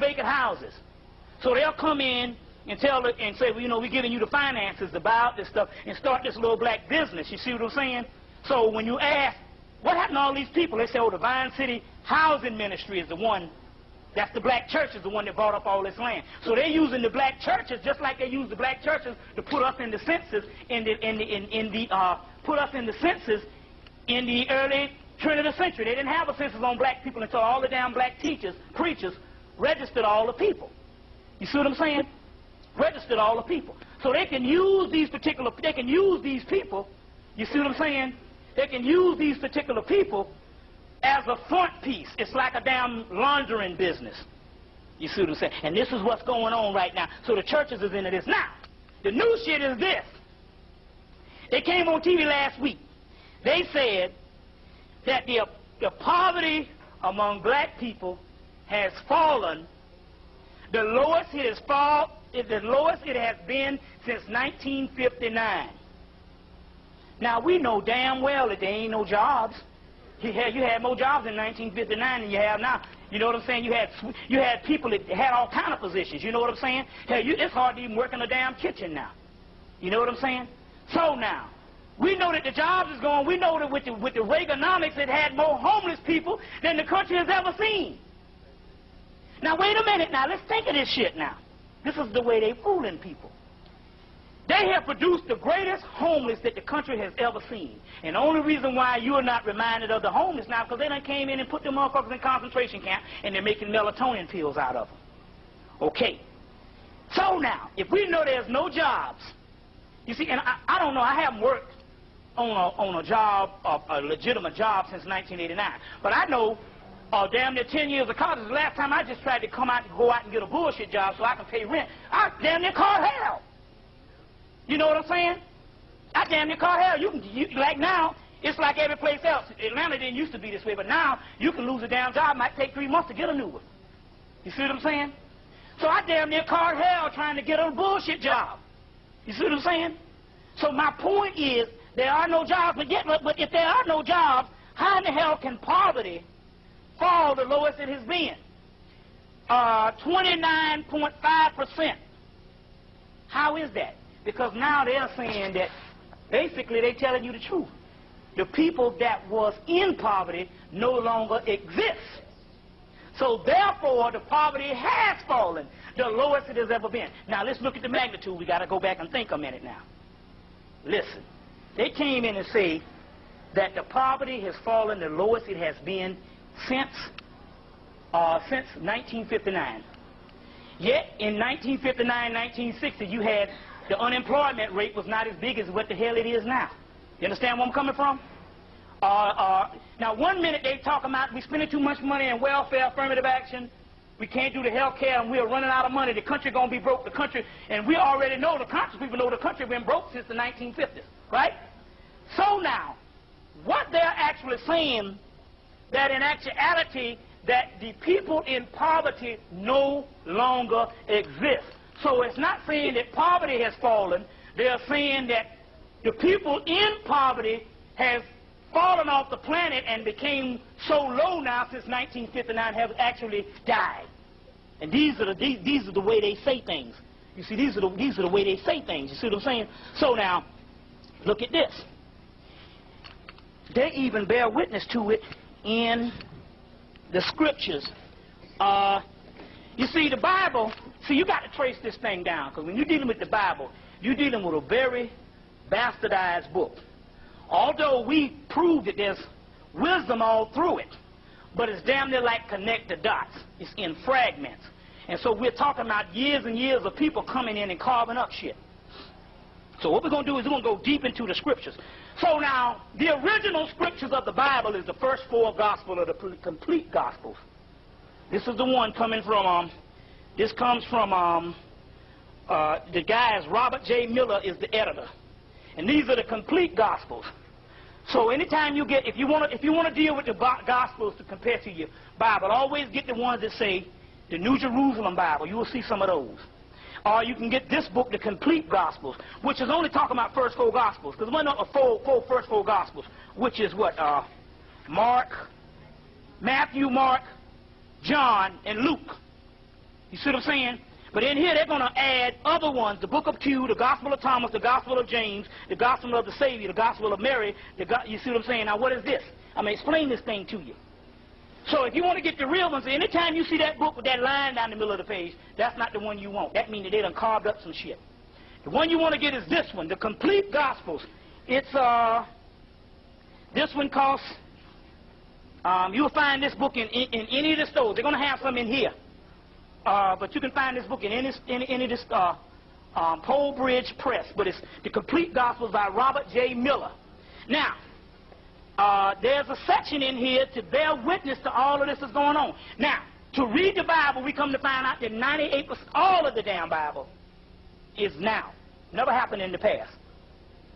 vacant houses. So they'll come in and tell and say, well, you know, we're giving you the finances to buy out this stuff and start this little black business. You see what I'm saying? So when you ask, what happened to all these people? They say, oh, the Vine City Housing Ministry is the one. That's the black church is the one that bought up all this land. So they're using the black churches just like they use the black churches to put us in the census in the in the in, in the uh, put us in the census in the early turn of the century. They didn't have a census on black people until all the damn black teachers, preachers, registered all the people. You see what I'm saying? Registered all the people. So they can use these particular, they can use these people, you see what I'm saying? They can use these particular people as a front piece. It's like a damn laundering business. You see what I'm saying? And this is what's going on right now. So the churches is into this. Now, the new shit is this. They came on TV last week. They said that the, the poverty among black people has fallen. The lowest it has fallen is the lowest it has been since 1959. Now we know damn well that there ain't no jobs. You had, you had more jobs in 1959 than you have now. You know what I'm saying? You had you had people that had all kind of positions. You know what I'm saying? Hell, you, it's hard to even work in a damn kitchen now. You know what I'm saying? So now, we know that the jobs is gone. We know that with the, with the Reaganomics, it had more homeless people than the country has ever seen. Now, wait a minute. Now, let's think of this shit now. This is the way they fooling people. They have produced the greatest homeless that the country has ever seen. And the only reason why you are not reminded of the homeless now because they done came in and put them motherfuckers in concentration camp and they're making melatonin pills out of them. Okay. So now, if we know there's no jobs, you see, and I, I don't know, I haven't worked on a, on a job, a, a legitimate job since 1989. But I know uh, damn near 10 years of college. The last time I just tried to come out and go out and get a bullshit job so I can pay rent, I damn near called hell. You know what I'm saying? I damn near call hell. You can, you, like now, it's like every place else. Atlanta didn't used to be this way, but now you can lose a damn job. It might take three months to get a new one. You see what I'm saying? So I damn near called hell trying to get a bullshit job. You see what I'm saying? So my point is, there are no jobs, but yet, but if there are no jobs, how in the hell can poverty fall the lowest it has been? Uh, 29.5%. How is that? Because now they're saying that basically they're telling you the truth. The people that was in poverty no longer exist. So therefore, the poverty has fallen, the lowest it has ever been. Now let's look at the magnitude. We got to go back and think a minute now. Listen, they came in and say that the poverty has fallen the lowest it has been since uh, since 1959. Yet in 1959, 1960, you had the unemployment rate was not as big as what the hell it is now. You understand where I'm coming from? Uh, uh, now, one minute they talk about we're spending too much money in welfare, affirmative action. We can't do the health care, and we're running out of money. The country going to be broke. The country, and we already know, the conscious people know the country been broke since the 1950s, right? So now, what they're actually saying, that in actuality, that the people in poverty no longer exist. So it's not saying that poverty has fallen. They're saying that the people in poverty have fallen off the planet and became so low now since 1959 have actually died. And these are the these, these are the way they say things. You see, these are the these are the way they say things. You see what I'm saying? So now, look at this. They even bear witness to it in the scriptures. Uh, you see, the Bible See, you got to trace this thing down, because when you're dealing with the Bible, you're dealing with a very bastardized book. Although we prove that there's wisdom all through it, but it's damn near like connect the dots. It's in fragments. And so we're talking about years and years of people coming in and carving up shit. So what we're going to do is we're going to go deep into the scriptures. So now, the original scriptures of the Bible is the first four gospels, or the complete gospels. This is the one coming from um, this comes from um, uh, the guy is Robert J. Miller is the editor, and these are the complete Gospels. So anytime you get, if you want to, if you want to deal with the Gospels to compare to your Bible, always get the ones that say the New Jerusalem Bible. You will see some of those. Or you can get this book, the Complete Gospels, which is only talking about first four Gospels, because we're not a full, full first four Gospels, which is what uh, Mark, Matthew, Mark, John, and Luke. You see what I'm saying? But in here, they're going to add other ones. The book of Q, the gospel of Thomas, the gospel of James, the gospel of the Savior, the gospel of Mary. The go you see what I'm saying? Now, what is this? I'm going to explain this thing to you. So if you want to get the real ones, anytime you see that book with that line down the middle of the page, that's not the one you want. That means that they done carved up some shit. The one you want to get is this one, the complete Gospels. It's, uh, this one costs, um, you'll find this book in, in, in any of the stores. They're going to have some in here. Uh, but you can find this book in any, any, any of this, uh, um, Polebridge Press. But it's the complete Gospels by Robert J. Miller. Now, uh, there's a section in here to bear witness to all of this that's going on. Now, to read the Bible, we come to find out that 98%, all of the damn Bible, is now. Never happened in the past.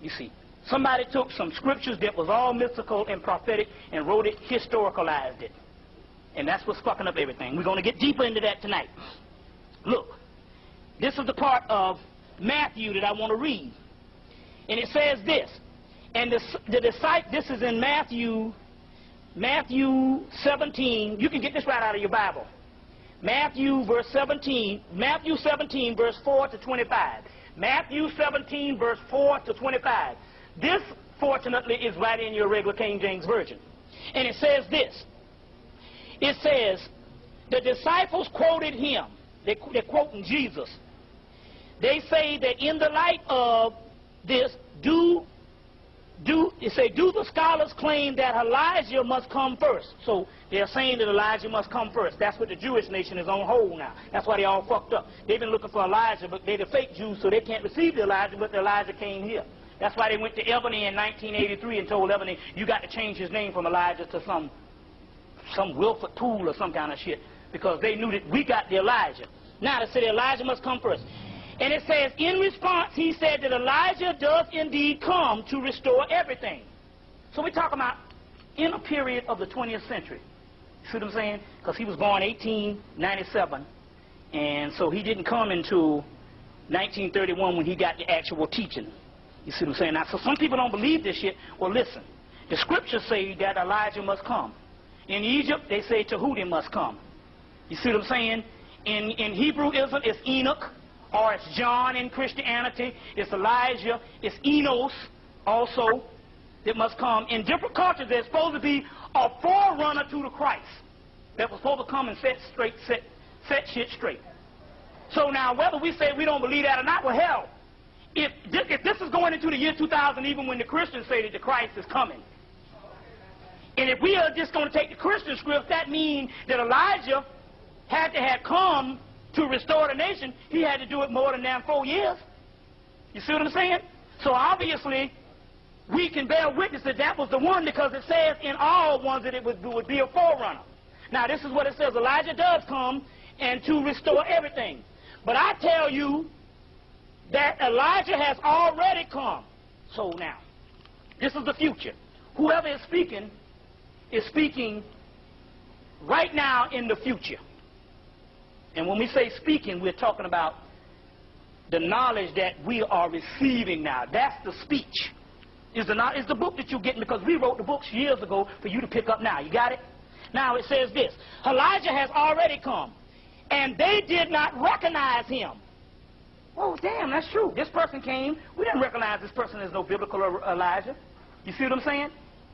You see. Somebody took some scriptures that was all mystical and prophetic and wrote it, historicalized it. And that's what's fucking up everything. We're going to get deeper into that tonight. Look, this is the part of Matthew that I want to read. And it says this. And the, the disciple, this is in Matthew, Matthew 17. You can get this right out of your Bible. Matthew verse 17, Matthew 17 verse 4 to 25. Matthew 17 verse 4 to 25. This, fortunately, is right in your regular King James Version. And it says this. It says, the disciples quoted him. They, they're quoting Jesus. They say that in the light of this, do do they say do the scholars claim that Elijah must come first? So they're saying that Elijah must come first. That's what the Jewish nation is on hold now. That's why they all fucked up. They've been looking for Elijah, but they're the fake Jews, so they can't receive the Elijah, but the Elijah came here. That's why they went to Ebony in 1983 and told Ebony, you got to change his name from Elijah to some some Wilford Poole or some kind of shit, because they knew that we got the Elijah. Now they say Elijah must come first. And it says, in response, he said that Elijah does indeed come to restore everything. So we're talking about in a period of the 20th century. You see what I'm saying? Because he was born 1897, and so he didn't come until 1931 when he got the actual teaching. You see what I'm saying? Now, so some people don't believe this shit. Well, listen. The scriptures say that Elijah must come. In Egypt, they say Tahuti must come. You see what I'm saying? In, in Hebrewism, it's Enoch or it's John in Christianity, it's Elijah, it's Enos also that must come. In different cultures, there's supposed to be a forerunner to the Christ that was supposed to come and set straight, set, set shit straight. So now, whether we say we don't believe that or not, well, hell, if this, if this is going into the year 2000, even when the Christians say that the Christ is coming, and if we are just going to take the Christian script, that means that Elijah had to have come to restore the nation, he had to do it more than damn four years. You see what I'm saying? So obviously, we can bear witness that that was the one because it says in all ones that it would, would be a forerunner. Now, this is what it says. Elijah does come and to restore everything. But I tell you that Elijah has already come. So now, this is the future. Whoever is speaking is speaking right now in the future. And when we say speaking, we're talking about the knowledge that we are receiving now. That's the speech. Is the, is the book that you're getting because we wrote the books years ago for you to pick up now. You got it? Now it says this. Elijah has already come, and they did not recognize him. Oh, damn, that's true. This person came. We didn't recognize this person as no biblical er-, Elijah. You see what I'm saying?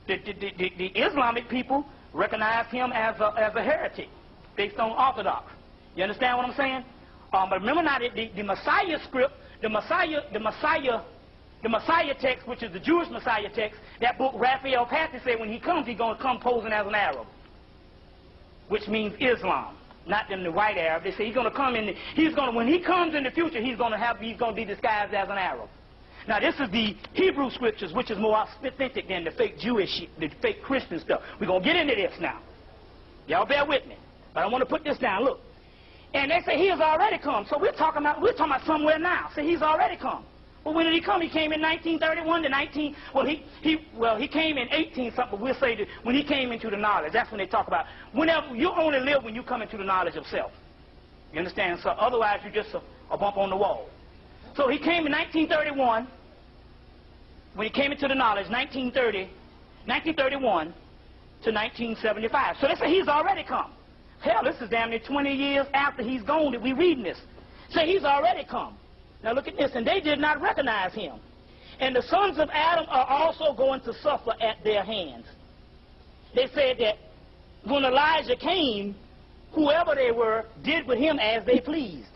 The, the, the, the Islamic people recognize him as a, as a heretic based on Orthodox. You understand what I'm saying? Um, but remember now, the, the, the Messiah script, the Messiah, the Messiah, the Messiah text, which is the Jewish Messiah text, that book Raphael Patai said when he comes, he's going to come posing as an Arab, which means Islam, not them the white Arab. They say he's going to come in. The, he's going to when he comes in the future, he's going to have he's going to be disguised as an Arab. Now this is the Hebrew scriptures, which is more authentic than the fake Jewish, the fake Christian stuff. We're going to get into this now. Y'all bear with me. But I want to put this down. Look. And they say he has already come. So we're talking about we're talking about somewhere now. So he's already come. Well, when did he come? He came in 1931 to 19. Well, he he well he came in 18 something. But we'll say that when he came into the knowledge. That's when they talk about whenever you only live when you come into the knowledge of self. You understand? So otherwise you're just a, a bump on the wall. So he came in 1931. When he came into the knowledge, 1930, 1931 to 1975. So they say he's already come. Hell, this is damn near 20 years after he's gone that we're reading this. Say he's already come. Now look at this. And they did not recognize him. And the sons of Adam are also going to suffer at their hands. They said that when Elijah came, whoever they were did with him as they pleased.